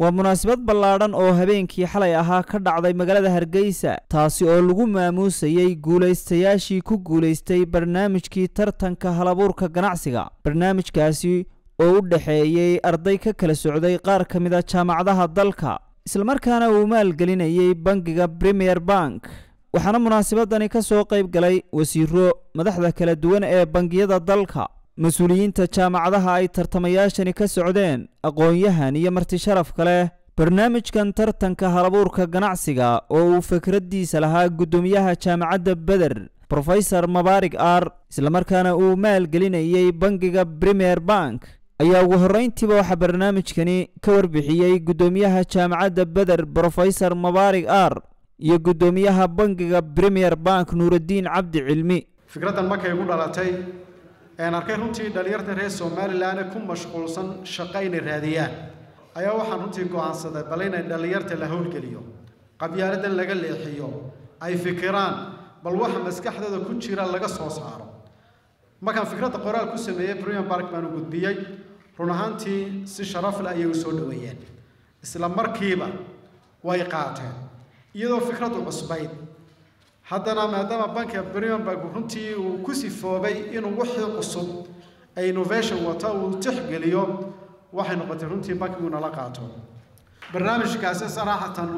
waa munaasabad ballaadhan oo habeenkii xalay ahaa ka dhacday magaalada hargeysa taasi oo lagu maamuusayey guulaystayaashii ku guulaystay barnaamijkii tartanka halabuurka ganacsiga. Barnaamijkaasi oo u dhexeeyey arday ka kala socday qaar ka mid a jaamacadaha dalka islamarkaana uu maalgelinayey bangiga premier bank. Waxaana munaasabadani ka soo qayb galay wasiiro madaxda kala duwan ee bangiyada dalka mas'uuliyiinta jaamacadaha ay tartamayaashani ka socdeen aqoon-yahan iyo marti sharaf kale barnaamijkan tartanka halabuurka ganacsiga oo uu fikraddiisa lahaa guddoomiyaha jaamacadda beder brofesor mabaarig ar islamarkaana uu maalgelinayey bangiga premier bank ayaa ugu horreyntiiba waxaa barnaamijkani ka warbixiyey guddoomiyaha jaamacadda beder brofesor mabaarig ar iyo guddoomiyaha bangiga premier bank nuuraddiin cabdi cilmi. Fikraddan markay igu dhalatay arkay runtii dhallinyarta reer somalilan ku mashquulsan shaqo inay raadiyaan. Ayaa waxaan runtii go'aansaday bal inay dhallinyarta la howlgeliyo qabyaaladan laga leexiyo ay fikiraan bal waxa maskaxdooda ku jira laga soo saaro. Markaan fikradda qoraal ku sameeyey premier bark baan u gudbiyey run ahaantii si sharaf leh ayay u soo dhoweeyeen isla markiiba way qaateen iyadoo fikraddu cusbayd haddana maadaama banka bank runtii uu ku sifoobay inuu wixii cusub ee innovation wata uu tixgeliyo waxay noqotay runtii bankigu nala qaato. Barnaamijkaasi saraxatan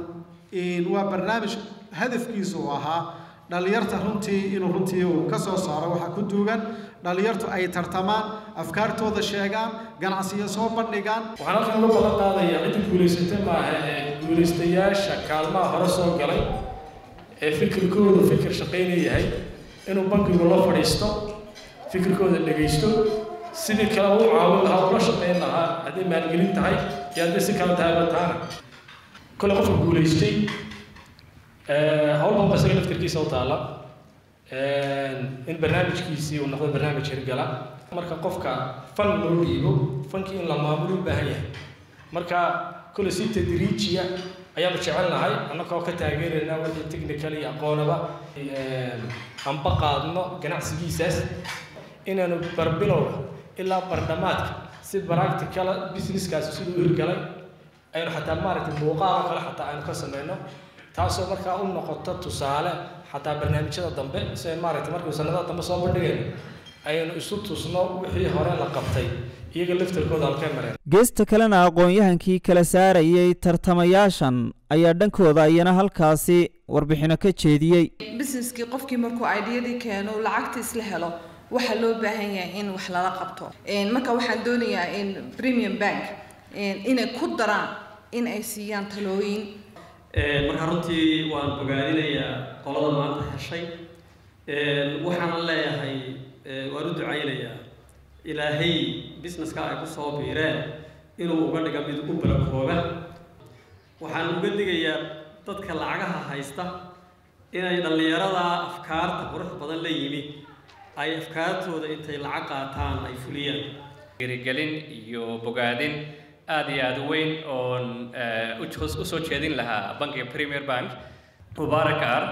waa barnaamij hadafkiisu ahaa dhallinyarta runtii inuu runtii uu ka soo saaro waxaa ku duugan dhallinyartu ay tartamaan afkaartooda sheegaan ganacsiyo soo bandhigaan. Waxaan halkan uga balan qaadayaa cidda guulaysatay maaha guulaystayaasha kaalmaha hore soo galay ee fikirkoodu fikir shaqayna yahay. Inuu bankigu la fadhiisto fikirkooda dhegaysto sidii kale u caawin lahaa ula shaqayn lahaa hadday maalgelin tahay iyo hadday si kale tahay bataana kole qofka guulaystay hawl walba isaga laftirkiisa u taala. In barnaamijkiisii uu noqdo barnaamij hirgala. Marka qofka fan loo dhiibo fankii in la maamulo u baahan yahay. Marka kole si tadriijiya ayaanu jecel nahay annagoo ka taageerayna wixii technical iyo aqoonaba anba qaadno ganacsigiisaas. Inaanu barbilowga ilaa bardhamaadka si practicala businesskaasi siduu hirgalay. Aynu xataa maaragtay muuqaalo kale xataa aynu ka sameyno taasoo markaa u noqoto tusaale xataa barnaamijyada dambe si ay maaragtay markuu sanadaha dambe soo bandhigayno aynu isu tusno wixii hore la qabtay iyaga laftarkooda halkay mareen. Geesta kalena aqoon-yahankii kala saarayey tartamayaashan ayaa dhankooda iyana halkaasi warbixino ka jeediyey. Businesskii qofkii markuu aidiyadii keeno lacagta isla helo waxaa loo baahan yahay in wax lala qabto. Marka waxaan doonayaa in premium bank inay ku daraan in ay siiyaan talooyin. Marka runtii waan bogaadinayaa qolada maanta heshay. Waxaana leeyahay waan u ducaynayaa ilaahay businesska ay ku soo biireen inuu uga dhiga mid u barakooba waxaan uga digayaa dadka lacagaha haysta inay dhallinyarada afkaarta qurux badan la yimi ay afkaartooda intay lacag qaataan ay fuliyaan. Dhiirigelin iyo bogaadin aada iyo aada weyn oon u soo jeedin lahaa bankiga premier bank. Mubaarak ar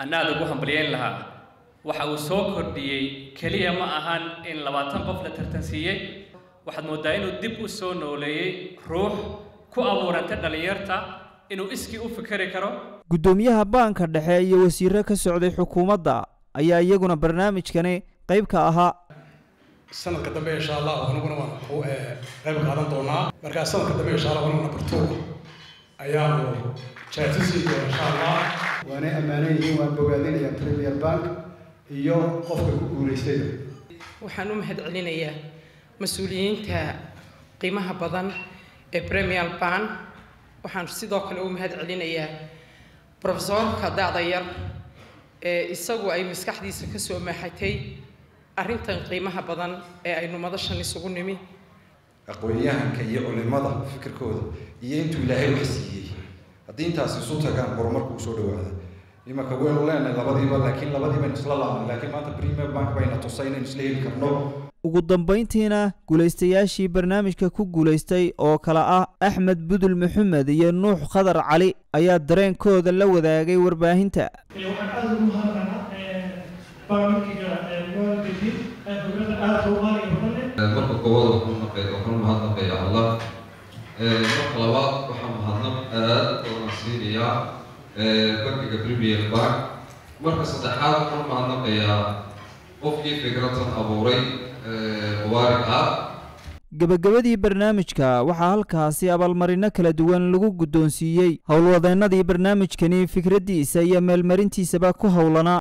aan aada ugu hambalyeyn lahaa waxa uu soo kordhiyey keliya ma ahan in labaatan qof la tartansiiyey waxaad mooddaa inuu dib u soo nooleeyey ruux ku abuuranta dhallinyarta inuu iskii u fikeri karo. Guddoomiyaha baanka dhexe iyo wasiiro ka socday xukuumadda ayaa iyaguna barnaamijkani qayb ka ahaa. Sanadka dambe insha allah aniguna waan ku qayb qaadan doonaa. Markaa sanadka dambe insha allah aniguna bartuuga ayaanu jaatisi doona insha allah waanay ammaanan yihiin waan bogaadinayaa premier bank iyo qofka ku guulaystayba waxaan u mahad celinayaa mas'uuliyiinta qiimaha badan ee premier ban waxaan sidoo kale u mahad celinayaa profesorka da'da yar ee isagu ay maskaxdiisa ka soo maaxatay arrintan qiimaha badan ee aynu madashan isugu nimi. Aqoon-yahanka iyo culimada fikirkooda iyo intuu ilaahay wax siiyey. Haddii intaas isu tagaan horumarku u soo dhawaada imanka waynu leenahay labadiiba laakiin labadii baynu isla laabnay laakiin maanta premier bank bayna tusay inaynu isla heli karno ugu dambayntiina guulaystayaashii barnaamijka ku guulaystay oo kale ah axmed budul maxamed iyo nuux khadar cali ayaa dareenkooda la wadaagay warbaahinta waxaan badan marka koowaad waxaan naqay waxaan mahadnaqayaa allah marka labaad waxaa mahadnaq aad oonan siinayaa bankiga premier bank marka saddexaad waxaan mahadnaqayaa qofkii fikradan abuuray mubaarak ah gebagabadii barnaamijka waxaa halkaasi abaalmarino kala duwan lagu guddoonsiiyey. Howlwadeennadii barnaamijkani fikraddiisa iyo meelmarintiisaba ku howlanaa